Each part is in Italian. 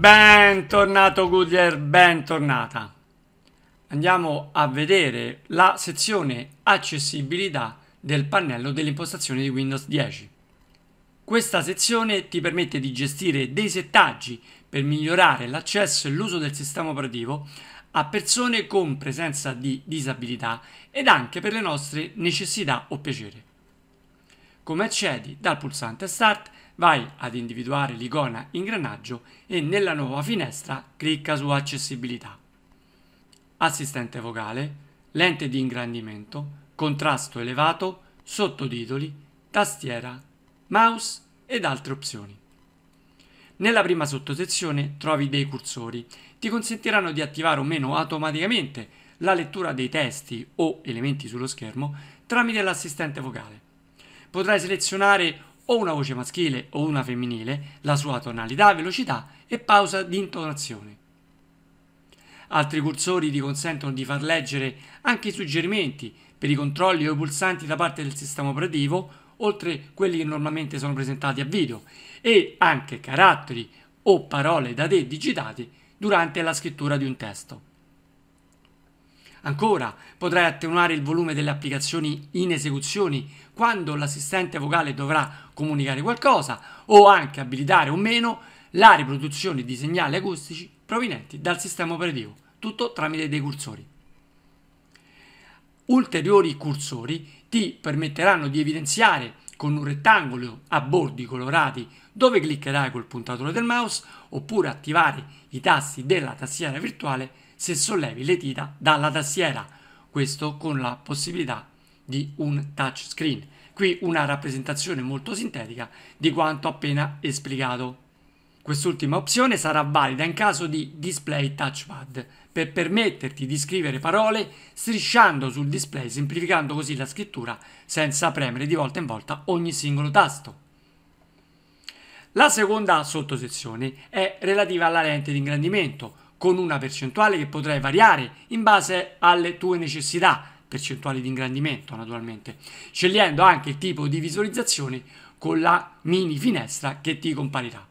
Bentornato Goodyear, bentornata. Andiamo a vedere la sezione accessibilità del pannello delle impostazioni di Windows 10. Questa sezione ti permette di gestire dei settaggi per migliorare l'accesso e l'uso del sistema operativo a persone con presenza di disabilità ed anche per le nostre necessità o piacere. Come accedi? Dal pulsante Start vai ad individuare l'icona ingranaggio e nella nuova finestra clicca su Accessibilità. Assistente vocale, lente di ingrandimento, contrasto elevato, sottotitoli, tastiera, mouse ed altre opzioni. Nella prima sottosezione trovi dei cursori, ti consentiranno di attivare o meno automaticamente la lettura dei testi o elementi sullo schermo tramite l'assistente vocale. Potrai selezionare o una voce maschile o una femminile, la sua tonalità, velocità e pausa di intonazione. Altri cursori ti consentono di far leggere anche i suggerimenti per i controlli o i pulsanti da parte del sistema operativo, oltre quelli che normalmente sono presentati a video, e anche caratteri o parole da te digitati durante la scrittura di un testo. Ancora, potrai attenuare il volume delle applicazioni in esecuzione quando l'assistente vocale dovrà comunicare qualcosa o anche abilitare o meno la riproduzione di segnali acustici provenienti dal sistema operativo, tutto tramite dei cursori. Ulteriori cursori ti permetteranno di evidenziare con un rettangolo a bordi colorati dove cliccherai col puntatore del mouse oppure attivare i tasti della tastiera virtuale se sollevi le dita dalla tastiera, questo con la possibilità di un touchscreen. Qui una rappresentazione molto sintetica di quanto appena esplicato. Quest'ultima opzione sarà valida in caso di display touchpad per permetterti di scrivere parole strisciando sul display, semplificando così la scrittura senza premere di volta in volta ogni singolo tasto. La seconda sottosezione è relativa alla lente di ingrandimento, con una percentuale che potrai variare in base alle tue necessità, percentuali di ingrandimento naturalmente, scegliendo anche il tipo di visualizzazione con la mini finestra che ti comparirà.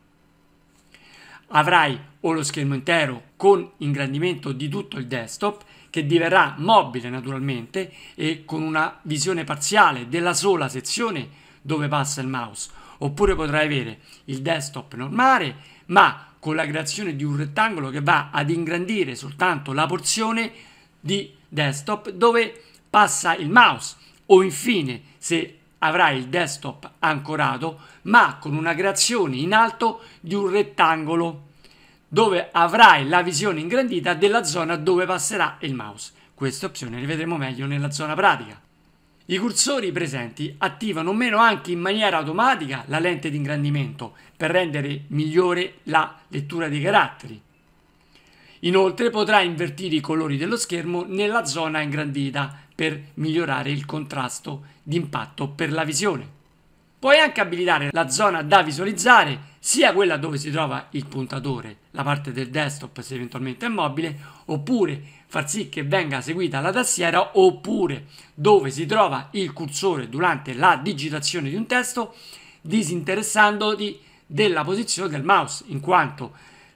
Avrai o lo schermo intero con ingrandimento di tutto il desktop che diverrà mobile naturalmente e con una visione parziale della sola sezione dove passa il mouse, oppure potrai avere il desktop normale ma con la creazione di un rettangolo che va ad ingrandire soltanto la porzione di desktop dove passa il mouse o infine se avrai il desktop ancorato ma con una creazione in alto di un rettangolo dove avrai la visione ingrandita della zona dove passerà il mouse. Queste opzioni le vedremo meglio nella zona pratica. I cursori presenti attivano meno anche in maniera automatica la lente di ingrandimento per rendere migliore la lettura dei caratteri. Inoltre potrai invertire i colori dello schermo nella zona ingrandita per migliorare il contrasto d'impatto per la visione. Puoi anche abilitare la zona da visualizzare, sia quella dove si trova il puntatore, la parte del desktop se eventualmente è mobile, oppure far sì che venga seguita la tastiera oppure dove si trova il cursore durante la digitazione di un testo disinteressandoti della posizione del mouse in quanto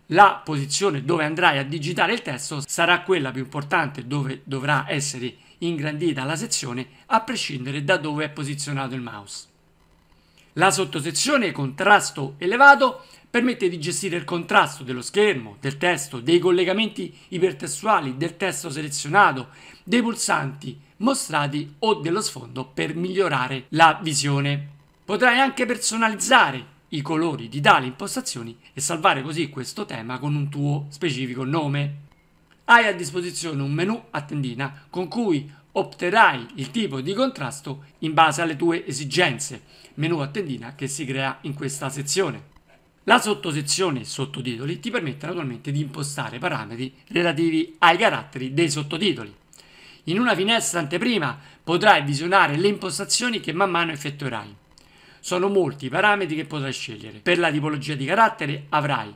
la posizione dove andrai a digitare il testo sarà quella più importante dove dovrà essere ingrandita la sezione a prescindere da dove è posizionato il mouse. La sottosezione contrasto elevato permette di gestire il contrasto dello schermo, del testo, dei collegamenti ipertestuali, del testo selezionato, dei pulsanti mostrati o dello sfondo per migliorare la visione. Potrai anche personalizzare i colori di tali impostazioni e salvare così questo tema con un tuo specifico nome. Hai a disposizione un menu a tendina con cui opterai il tipo di contrasto in base alle tue esigenze, menu a tendina che si crea in questa sezione. La sottosezione sottotitoli ti permette naturalmente di impostare parametri relativi ai caratteri dei sottotitoli. In una finestra anteprima potrai visionare le impostazioni che man mano effettuerai. Sono molti i parametri che potrai scegliere. Per la tipologia di carattere avrai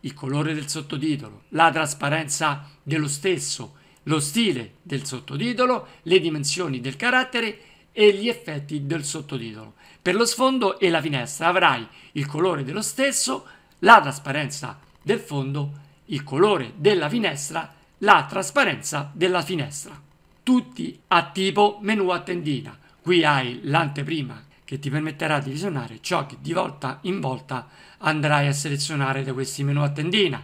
il colore del sottotitolo, la trasparenza dello stesso, lo stile del sottotitolo, le dimensioni del carattere e gli effetti del sottotitolo. Per lo sfondo e la finestra avrai il colore dello stesso, la trasparenza del fondo, il colore della finestra, la trasparenza della finestra. Tutti a tipo menu a tendina. Qui hai l'anteprima che ti permetterà di visionare ciò che di volta in volta andrai a selezionare da questi menu a tendina.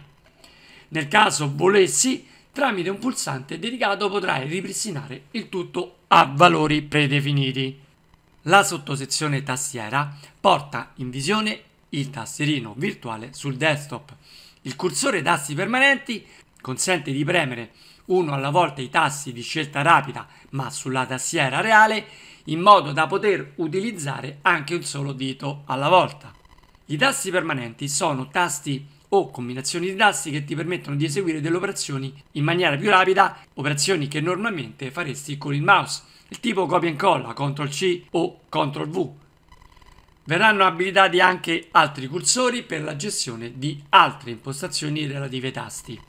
Nel caso volessi, tramite un pulsante dedicato potrai ripristinare il tutto a valori predefiniti. La sottosezione tastiera porta in visione il tastierino virtuale sul desktop. Il cursore tasti permanenti consente di premere uno alla volta i tasti di scelta rapida ma sulla tastiera reale in modo da poter utilizzare anche un solo dito alla volta. I tasti permanenti sono tasti o combinazioni di tasti che ti permettono di eseguire delle operazioni in maniera più rapida, operazioni che normalmente faresti con il mouse, il tipo copia e incolla, CTRL C o CTRL V. Verranno abilitati anche altri cursori per la gestione di altre impostazioni relative ai tasti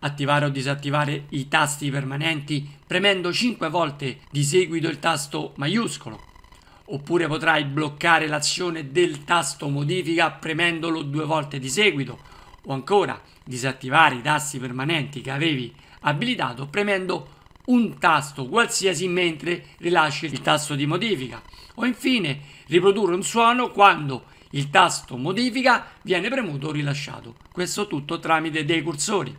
attivare o disattivare i tasti permanenti premendo 5 volte di seguito il tasto maiuscolo. Oppure potrai bloccare l'azione del tasto modifica premendolo due volte di seguito. O ancora disattivare i tasti permanenti che avevi abilitato premendo un tasto qualsiasi mentre rilasci il tasto di modifica. O infine riprodurre un suono quando il tasto modifica viene premuto o rilasciato. Questo tutto tramite dei cursori.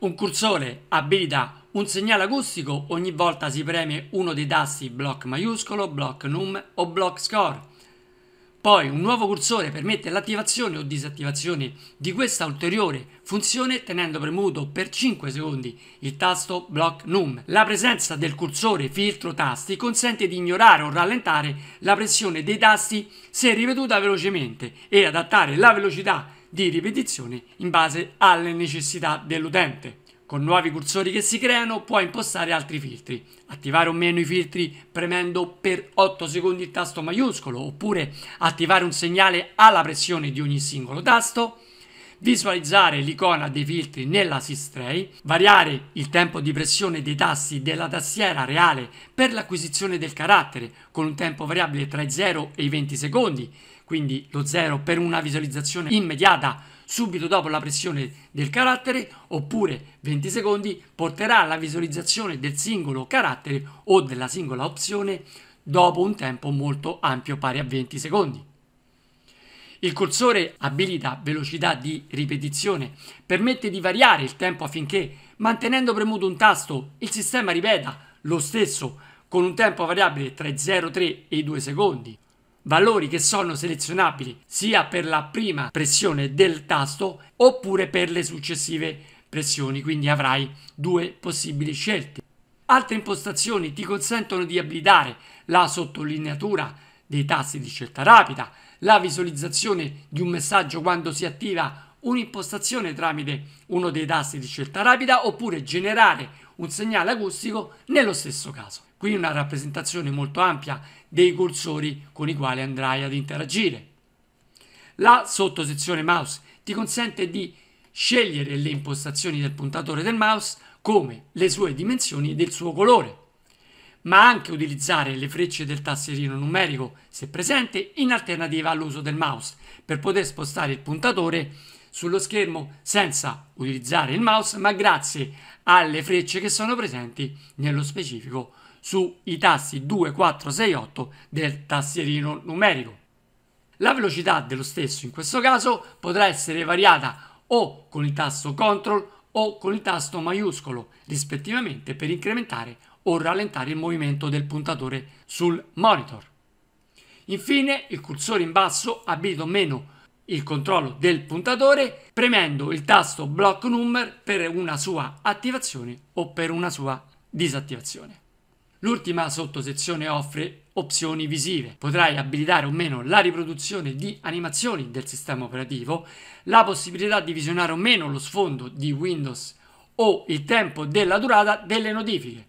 Un cursore abilita un segnale acustico ogni volta si preme uno dei tasti block maiuscolo, block num o block score. Poi un nuovo cursore permette l'attivazione o disattivazione di questa ulteriore funzione tenendo premuto per 5 secondi il tasto block num. La presenza del cursore filtro tasti consente di ignorare o rallentare la pressione dei tasti se ripetuta velocemente e adattare la velocità di ripetizione in base alle necessità dell'utente. Con nuovi cursori che si creano puoi impostare altri filtri, attivare o meno i filtri premendo per 8 secondi il tasto maiuscolo oppure attivare un segnale alla pressione di ogni singolo tasto, visualizzare l'icona dei filtri nella Tray, variare il tempo di pressione dei tasti della tastiera reale per l'acquisizione del carattere con un tempo variabile tra i 0 e i 20 secondi, quindi lo 0 per una visualizzazione immediata subito dopo la pressione del carattere, oppure 20 secondi porterà alla visualizzazione del singolo carattere o della singola opzione dopo un tempo molto ampio pari a 20 secondi. Il cursore abilita velocità di ripetizione, permette di variare il tempo affinché, mantenendo premuto un tasto, il sistema ripeta lo stesso con un tempo variabile tra i 0,3 e i 2 secondi valori che sono selezionabili sia per la prima pressione del tasto oppure per le successive pressioni, quindi avrai due possibili scelte. Altre impostazioni ti consentono di abilitare la sottolineatura dei tasti di scelta rapida, la visualizzazione di un messaggio quando si attiva un'impostazione tramite uno dei tasti di scelta rapida oppure generare un segnale acustico nello stesso caso. Qui una rappresentazione molto ampia dei cursori con i quali andrai ad interagire. La sottosezione mouse ti consente di scegliere le impostazioni del puntatore del mouse come le sue dimensioni e del suo colore, ma anche utilizzare le frecce del tastierino numerico se presente in alternativa all'uso del mouse per poter spostare il puntatore sullo schermo senza utilizzare il mouse ma grazie alle frecce che sono presenti nello specifico sui tasti 2, 4, 6, 8 del tastierino numerico. La velocità dello stesso in questo caso potrà essere variata o con il tasto CTRL o con il tasto maiuscolo, rispettivamente per incrementare o rallentare il movimento del puntatore sul monitor. Infine, il cursore in basso abilita meno il controllo del puntatore premendo il tasto block number per una sua attivazione o per una sua disattivazione. L'ultima sottosezione offre opzioni visive. Potrai abilitare o meno la riproduzione di animazioni del sistema operativo, la possibilità di visionare o meno lo sfondo di Windows o il tempo della durata delle notifiche.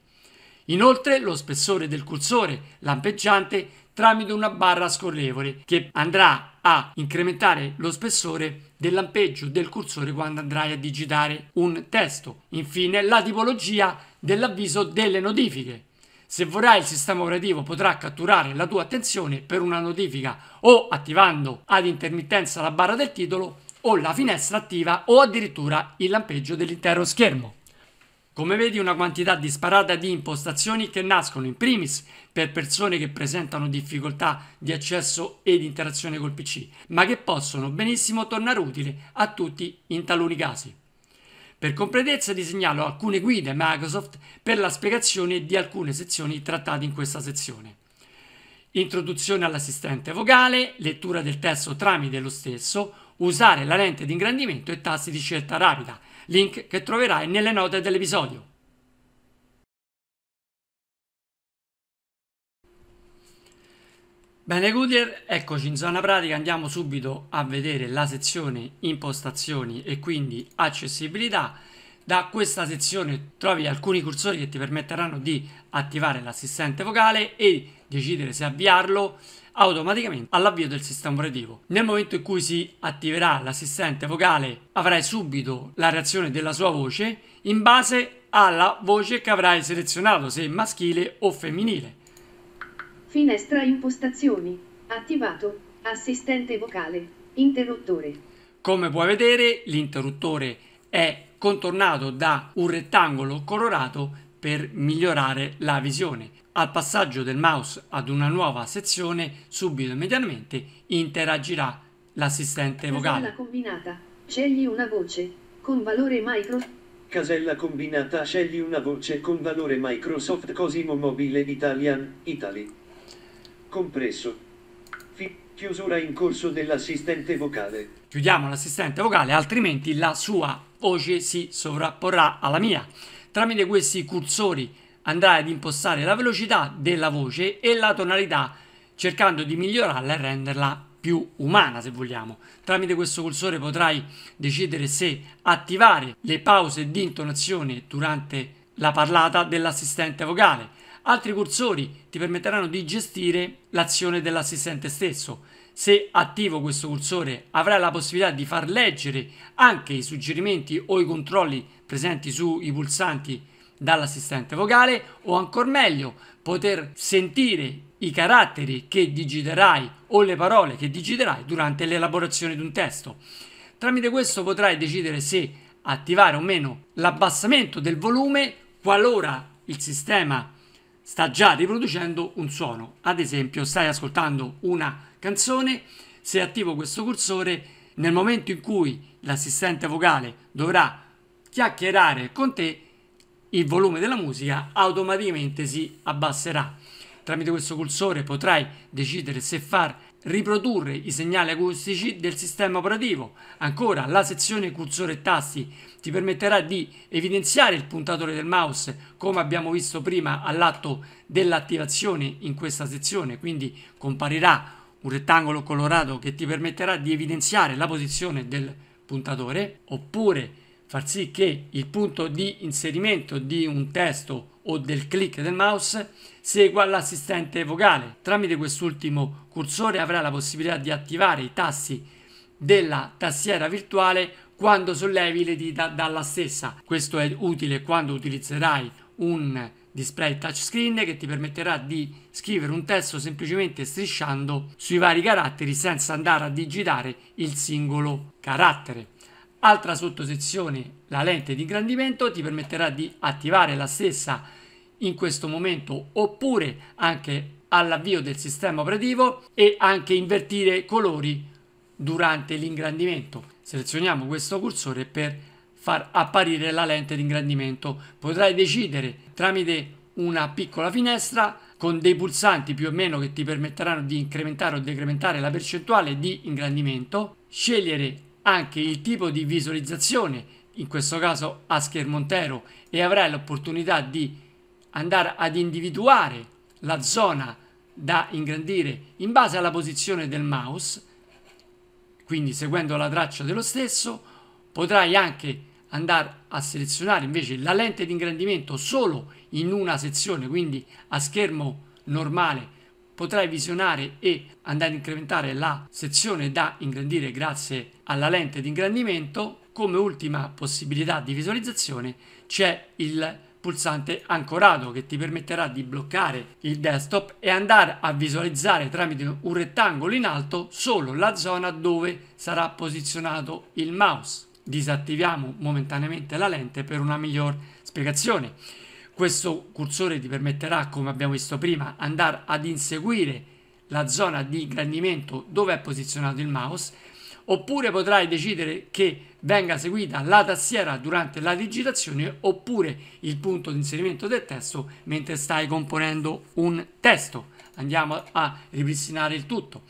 Inoltre lo spessore del cursore lampeggiante tramite una barra scorrevole che andrà a incrementare lo spessore del lampeggio del cursore quando andrai a digitare un testo. Infine la tipologia dell'avviso delle notifiche se vorrai il sistema operativo potrà catturare la tua attenzione per una notifica o attivando ad intermittenza la barra del titolo o la finestra attiva o addirittura il lampeggio dell'intero schermo. Come vedi una quantità disparata di impostazioni che nascono in primis per persone che presentano difficoltà di accesso ed interazione col PC, ma che possono benissimo tornare utili a tutti in taluni casi. Per completezza ti segnalo alcune guide Microsoft per la spiegazione di alcune sezioni trattate in questa sezione. Introduzione all'assistente vocale, lettura del testo tramite lo stesso, usare la lente di ingrandimento e tasti di scelta rapida, link che troverai nelle note dell'episodio. Bene Goodyear, eccoci in zona pratica, andiamo subito a vedere la sezione impostazioni e quindi accessibilità. Da questa sezione trovi alcuni cursori che ti permetteranno di attivare l'assistente vocale e decidere se avviarlo automaticamente all'avvio del sistema operativo. Nel momento in cui si attiverà l'assistente vocale avrai subito la reazione della sua voce in base alla voce che avrai selezionato, se maschile o femminile. Finestra impostazioni. Attivato. Assistente vocale. Interruttore. Come puoi vedere l'interruttore è contornato da un rettangolo colorato per migliorare la visione al passaggio del mouse ad una nuova sezione, subito immediatamente interagirà l'assistente vocale. Casella combinata. Scegli una voce con valore micro. Casella combinata, scegli una voce con valore Microsoft Cosimo Mobile Italian, Italy. Compresso. Fi- chiusura in corso dell'assistente vocale. Chiudiamo l'assistente vocale, altrimenti la sua voce si sovrapporrà alla mia. Tramite questi cursori andrai ad impostare la velocità della voce e la tonalità cercando di migliorarla e renderla più umana se vogliamo. Tramite questo cursore potrai decidere se attivare le pause di intonazione durante la parlata dell'assistente vocale. Altri cursori ti permetteranno di gestire l'azione dell'assistente stesso. Se attivo questo cursore avrai la possibilità di far leggere anche i suggerimenti o i controlli presenti sui pulsanti dall'assistente vocale o ancora meglio poter sentire i caratteri che digiterai o le parole che digiterai durante l'elaborazione di un testo. Tramite questo potrai decidere se attivare o meno l'abbassamento del volume qualora il sistema sta già riproducendo un suono. Ad esempio, stai ascoltando una canzone, se attivo questo cursore, nel momento in cui l'assistente vocale dovrà chiacchierare con te, il volume della musica automaticamente si abbasserà. Tramite questo cursore potrai decidere se far riprodurre i segnali acustici del sistema operativo. Ancora, la sezione cursore e tasti ti permetterà di evidenziare il puntatore del mouse come abbiamo visto prima all'atto dell'attivazione in questa sezione, quindi comparirà un rettangolo colorato che ti permetterà di evidenziare la posizione del puntatore oppure far sì che il punto di inserimento di un testo o del click del mouse segua l'assistente vocale. Tramite quest'ultimo cursore avrai la possibilità di attivare i tasti della tastiera virtuale quando sollevi le dita dalla stessa. Questo è utile quando utilizzerai un display touchscreen che ti permetterà di scrivere un testo semplicemente strisciando sui vari caratteri senza andare a digitare il singolo carattere. Altra sottosezione, la lente di ingrandimento, ti permetterà di attivare la stessa in questo momento oppure anche all'avvio del sistema operativo e anche invertire colori durante l'ingrandimento. Selezioniamo questo cursore per far apparire la lente di ingrandimento. Potrai decidere tramite una piccola finestra con dei pulsanti più o meno che ti permetteranno di incrementare o decrementare la percentuale di ingrandimento, scegliere anche il tipo di visualizzazione, in questo caso a schermo intero, e avrai l'opportunità di andare ad individuare la zona da ingrandire in base alla posizione del mouse, quindi seguendo la traccia dello stesso, potrai anche andare a selezionare invece la lente di ingrandimento solo in una sezione, quindi a schermo normale potrai visionare e andare a incrementare la sezione da ingrandire grazie alla lente di ingrandimento. Come ultima possibilità di visualizzazione c'è il pulsante ancorato che ti permetterà di bloccare il desktop e andare a visualizzare tramite un rettangolo in alto solo la zona dove sarà posizionato il mouse. Disattiviamo momentaneamente la lente per una miglior spiegazione. Questo cursore ti permetterà, come abbiamo visto prima, andare ad inseguire la zona di ingrandimento dove è posizionato il mouse oppure potrai decidere che venga seguita la tastiera durante la digitazione oppure il punto di inserimento del testo mentre stai componendo un testo. Andiamo a ripristinare il tutto.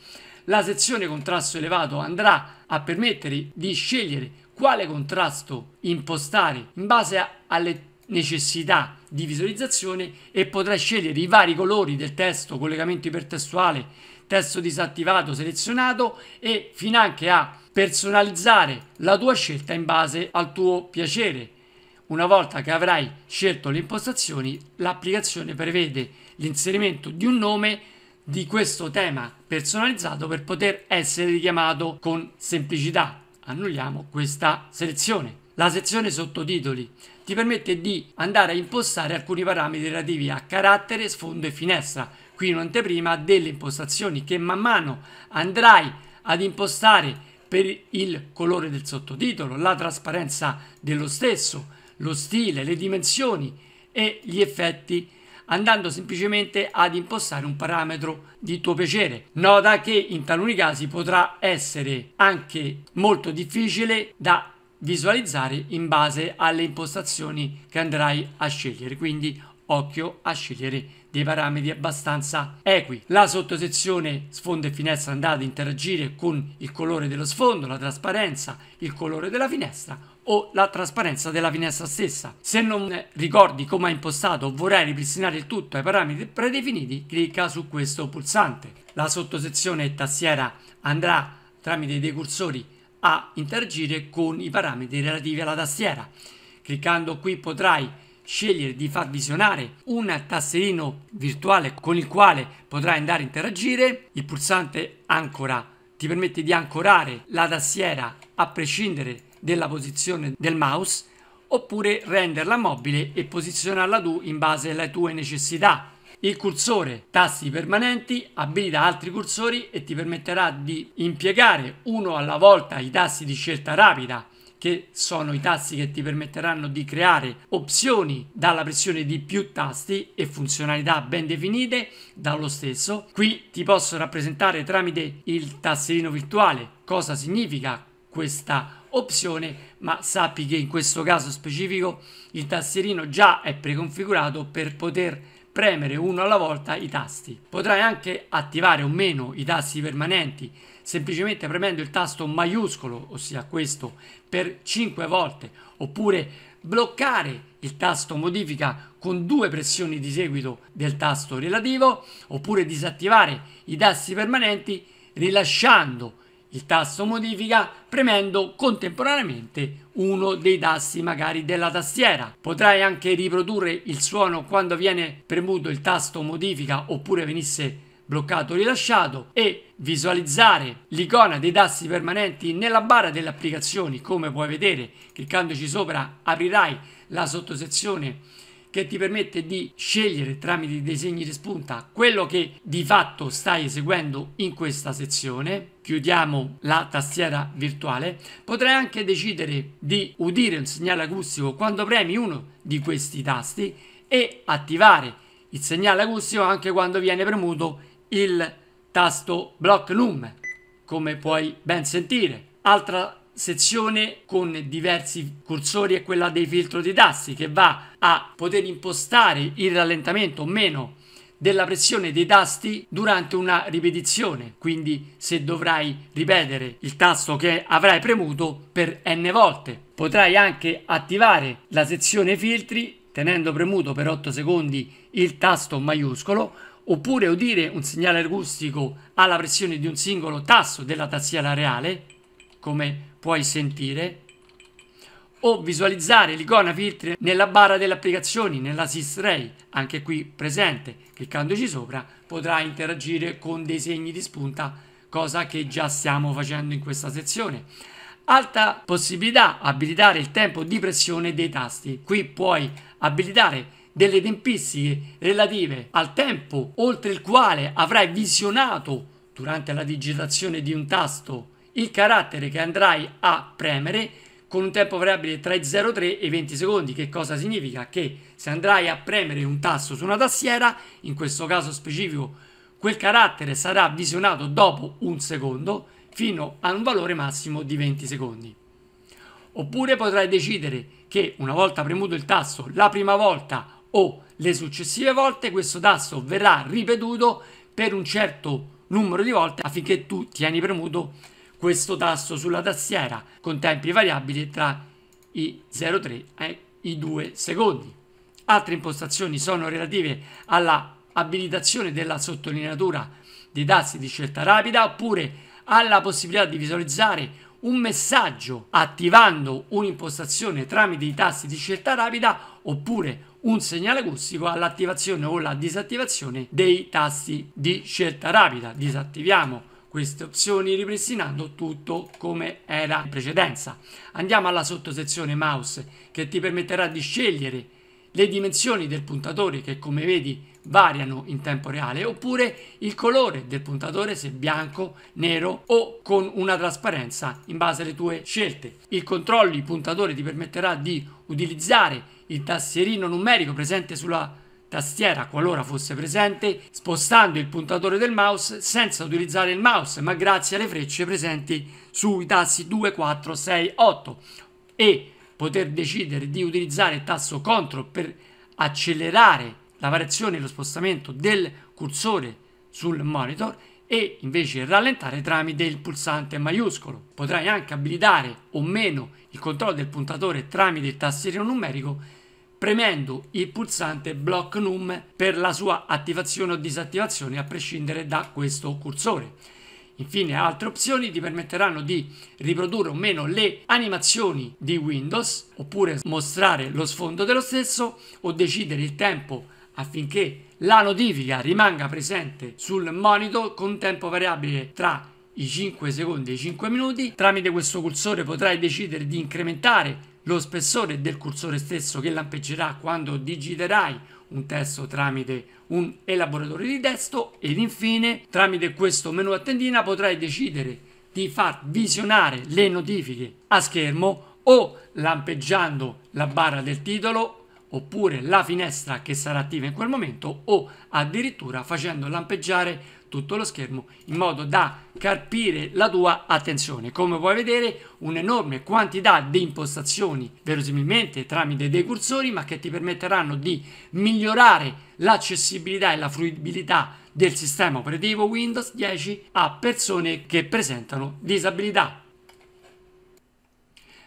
La sezione contrasto elevato andrà a permettere di scegliere quale contrasto impostare in base alle necessità di visualizzazione e potrai scegliere i vari colori del testo, collegamento ipertestuale, testo disattivato, selezionato e finanche a personalizzare la tua scelta in base al tuo piacere. Una volta che avrai scelto le impostazioni, l'applicazione prevede l'inserimento di un nome di questo tema personalizzato per poter essere richiamato con semplicità. Annulliamo questa selezione. La sezione sottotitoli ti permette di andare a impostare alcuni parametri relativi a carattere, sfondo e finestra qui un'anteprima delle impostazioni che man mano andrai ad impostare per il colore del sottotitolo, la trasparenza dello stesso, lo stile, le dimensioni e gli effetti andando semplicemente ad impostare un parametro di tuo piacere. Nota che in taluni casi potrà essere anche molto difficile da visualizzare in base alle impostazioni che andrai a scegliere, quindi occhio a scegliere dei parametri abbastanza equi. La sottosezione sfondo e finestra andate ad interagire con il colore dello sfondo, la trasparenza, il colore della finestra o la trasparenza della finestra stessa. Se non ricordi come hai impostato o vorrai ripristinare il tutto ai parametri predefiniti, clicca su questo pulsante. La sottosezione tastiera andrà tramite dei cursori a interagire con i parametri relativi alla tastiera. Cliccando qui potrai scegliere di far visionare un tasserino virtuale con il quale potrai andare a interagire. Il pulsante ancora ti permette di ancorare la tastiera a prescindere dalla posizione del mouse oppure renderla mobile e posizionarla tu in base alle tue necessità. Il cursore tasti permanenti abilita altri cursori e ti permetterà di impiegare uno alla volta i tasti di scelta rapida che sono i tasti che ti permetteranno di creare opzioni dalla pressione di più tasti e funzionalità ben definite dallo stesso. Qui ti posso rappresentare tramite il tasserino virtuale cosa significa questa opzione, ma sappi che in questo caso specifico il tasserino già è preconfigurato per poter premere uno alla volta i tasti. Potrai anche attivare o meno i tasti permanenti semplicemente premendo il tasto maiuscolo, ossia questo, per 5 volte, oppure bloccare il tasto modifica con due pressioni di seguito del tasto relativo, oppure disattivare i tasti permanenti rilasciando il tasto modifica premendo contemporaneamente uno dei tasti magari della tastiera. Potrai anche riprodurre il suono quando viene premuto il tasto modifica oppure venisse bloccato o rilasciato e visualizzare l'icona dei tasti permanenti nella barra delle applicazioni come puoi vedere cliccandoci sopra aprirai la sottosezione che ti permette di scegliere tramite i disegni di spunta quello che di fatto stai eseguendo in questa sezione. Chiudiamo la tastiera virtuale. Potrai anche decidere di udire un segnale acustico quando premi uno di questi tasti e attivare il segnale acustico anche quando viene premuto il tasto Block Num, come puoi ben sentire. Altra sezione con diversi cursori è quella dei filtro di tasti che va a poter impostare il rallentamento o meno della pressione dei tasti durante una ripetizione, quindi se dovrai ripetere il tasto che avrai premuto per n volte. Potrai anche attivare la sezione filtri tenendo premuto per 8 secondi il tasto maiuscolo oppure udire un segnale acustico alla pressione di un singolo tasto della tastiera reale, come puoi sentire, o visualizzare l'icona filtri nella barra delle applicazioni, nella Ray, anche qui presente, cliccandoci sopra potrai interagire con dei segni di spunta, cosa che già stiamo facendo in questa sezione. Alta possibilità abilitare il tempo di pressione dei tasti. Qui puoi abilitare delle tempistiche relative al tempo oltre il quale avrai visionato durante la digitazione di un tasto il carattere che andrai a premere con un tempo variabile tra i 0,3 e i 20 secondi. Che cosa significa? Che se andrai a premere un tasto su una tastiera, in questo caso specifico, quel carattere sarà visionato dopo un secondo fino a un valore massimo di 20 secondi. Oppure potrai decidere che una volta premuto il tasto la prima volta o le successive volte questo tasto verrà ripetuto per un certo numero di volte affinché tu tieni premuto questo tasto sulla tastiera con tempi variabili tra i 0,3 e i 2 secondi. Altre impostazioni sono relative alla abilitazione della sottolineatura dei tasti di scelta rapida oppure alla possibilità di visualizzare un messaggio attivando un'impostazione tramite i tasti di scelta rapida oppure un segnale acustico all'attivazione o la disattivazione dei tasti di scelta rapida. Disattiviamo queste opzioni ripristinando tutto come era in precedenza. Andiamo alla sottosezione mouse che ti permetterà di scegliere le dimensioni del puntatore che come vedi variano in tempo reale oppure il colore del puntatore se bianco, nero o con una trasparenza in base alle tue scelte. Il controlli puntatore ti permetterà di utilizzare il tastierino numerico presente sulla tastiera qualora fosse presente, spostando il puntatore del mouse senza utilizzare il mouse, ma grazie alle frecce presenti sui tasti 2, 4, 6, 8 e poter decidere di utilizzare il tasto CTRL per accelerare la variazione e lo spostamento del cursore sul monitor e invece rallentare tramite il pulsante maiuscolo. Potrai anche abilitare o meno il controllo del puntatore tramite il tastierino numerico premendo il pulsante Block Num per la sua attivazione o disattivazione a prescindere da questo cursore. Infine altre opzioni ti permetteranno di riprodurre o meno le animazioni di Windows oppure mostrare lo sfondo dello stesso o decidere il tempo affinché la notifica rimanga presente sul monitor con tempo variabile tra i 5 secondi e i 5 minuti. Tramite questo cursore potrai decidere di incrementare lo spessore del cursore stesso che lampeggerà quando digiterai un testo tramite un elaboratore di testo ed infine tramite questo menu a tendina potrai decidere di far visionare le notifiche a schermo o lampeggiando la barra del titolo oppure la finestra che sarà attiva in quel momento o addirittura facendo lampeggiare tutto lo schermo in modo da carpire la tua attenzione. Come puoi vedere un'enorme quantità di impostazioni verosimilmente tramite dei cursori ma che ti permetteranno di migliorare l'accessibilità e la fruibilità del sistema operativo Windows 10 a persone che presentano disabilità.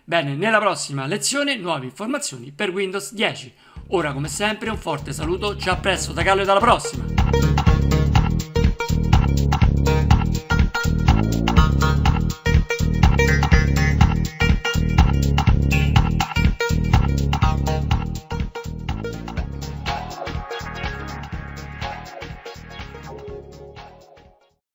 Bene, nella prossima lezione nuove informazioni per Windows 10. Ora come sempre un forte saluto, ci appresso da Gallo e alla prossima!